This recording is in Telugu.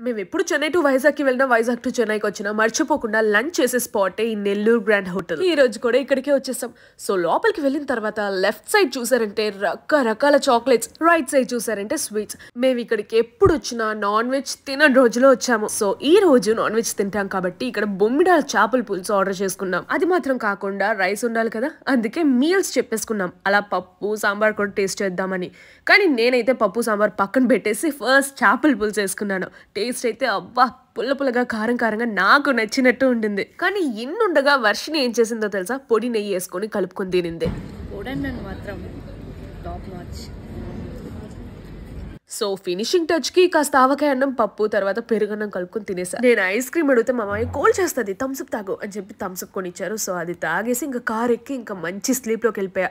మేము ఎప్పుడు చెన్నై టు వైజాగ్కి వెళ్ళినా వైజాగ్ టు చెన్నైకి వచ్చినా మర్చిపోకుండా లంచ్ చేసే స్పాటే ఈ నెల్లూరు గ్రాండ్ హోటల్. ఈ రోజు కూడా ఇక్కడికే వచ్చేసాం. సో లోపలికి వెళ్ళిన తర్వాత లెఫ్ట్ సైడ్ చూసారంటే రకరకాల చాక్లెట్స్ రైట్ సైడ్ చూసారంటే స్వీట్స్. మేము ఇక్కడికి ఎప్పుడు వచ్చినా నాన్ వెజ్ తినని రోజులో వచ్చాము. సో ఈ రోజు నాన్ వెజ్ తింటాం కాబట్టి ఇక్కడ బొమ్మిడాల చేపల పులుసు ఆర్డర్ చేసుకున్నాం. అది మాత్రం కాకుండా రైస్ ఉండాలి కదా? అందుకే మీల్స్ చెప్పేసుకున్నాం. అలా పప్పు సాంబార్ కూడా టేస్ట్ చేద్దామని. కానీ నేనైతే పప్పు సాంబార్ పక్కన పెట్టేసి ఫస్ట్ చేపల పులుసు వేసుకున్నాను. టేస్ట్ అయితే అబ్బా పుల్ల పుల్లగా కారం కారంగా నాకు నచ్చినట్టు ఉండింది. కానీ ఇన్నుండగా వర్షిని ఏం చేసిందో తెలుసా? పొడి నెయ్యి వేసుకొని కలుపుకొని తినింది. మాత్రం టాప్ నాచ్. సో ఫినిషింగ్ టచ్కి కాస్త ఆవకాయ అన్నం పప్పు తర్వాత పెరుగన్నం కలుపుకొని తినేసా. నేను ఐస్ క్రీమ్ అడిగితే మా మామయ్య కోల్ చేస్తుంది థమ్స్అప్ తాగు అని చెప్పి థమ్స్అప్ కొనిచ్చారు. సో అది తాగేసి ఇంకా కార్ ఎక్కి ఇంకా మంచి స్లీప్లోకి వెళ్ళిపోయా.